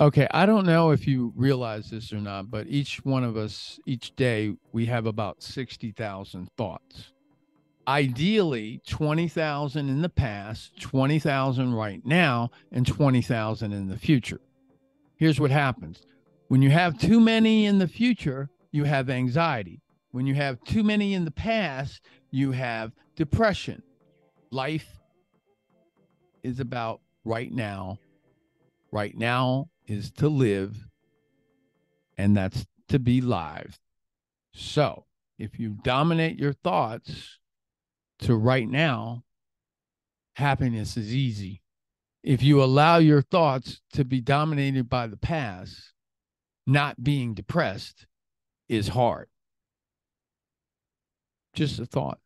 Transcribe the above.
Okay, I don't know if you realize this or not, but each one of us, each day, we have about 60,000 thoughts. Ideally, 20,000 in the past, 20,000 right now, and 20,000 in the future. Here's what happens when you have too many in the future, you have anxiety. When you have too many in the past, you have depression. Life is about right now. Right now is to live, and that's to be live. So if you dominate your thoughts to right now, happiness is easy. If you allow your thoughts to be dominated by the past, not being depressed is hard. Just a thought.